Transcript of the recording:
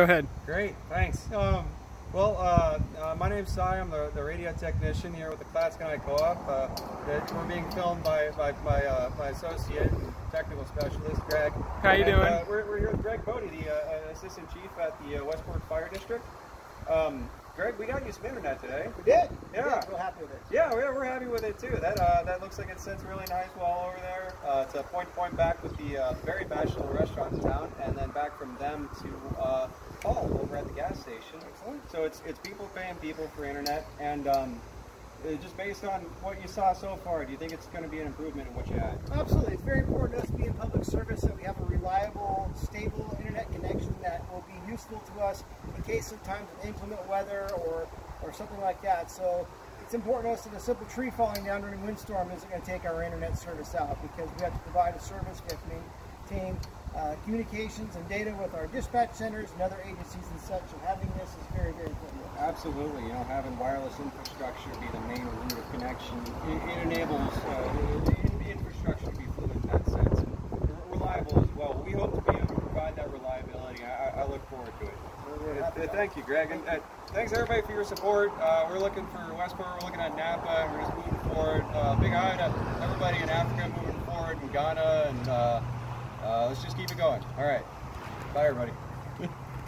Go ahead. Great, thanks. Um, well, uh, uh, my name's Cy. I'm the, the radio technician here with the Clatskanie Co-op. Uh, we're being filmed by, by my, uh, my associate and technical specialist, Greg. How you and, doing? Uh, we're, we're here with Greg Bodie, the uh, assistant chief at the uh, Westport Fire District. Um, Greg, we got you some internet today. We did. Yeah. We did. Real happy with it. Yeah, we're, we're happy with it too. That uh, that looks like it sits really nice wall over there. Uh, it's a point-to-point back with the uh, very bachelor restaurant in town, and then back from them to uh, Paul over at the gas station. Excellent. So it's it's people paying people for internet, and um, uh, just based on what you saw so far, do you think it's going to be an improvement in what you had? Absolutely. It's very important to us being be public service that we have a reliable, stable internet connection that will be useful to us in case of times of inclement weather or, or something like that. So it's important to us that a simple tree falling down during a windstorm isn't going to take our internet service out because we have to provide a service, we have to maintain uh, communications and data with our dispatch centers and other agencies and such. So having this is very, very important. Absolutely, you know, having wireless infrastructure be the main route of connection, it, it enables uh, the, the infrastructure to be fluid in that sense, and reliable as well. We hope to be able to provide that reliability. I, I look forward to it. Uh, uh, thank you, Greg, and uh, thanks everybody for your support. Uh, we're looking for Westport, we're looking at Knappa, and we're just moving forward. Uh, big hi to everybody in Africa moving forward, in Ghana, and uh, let's just keep it going. All right. Bye, everybody.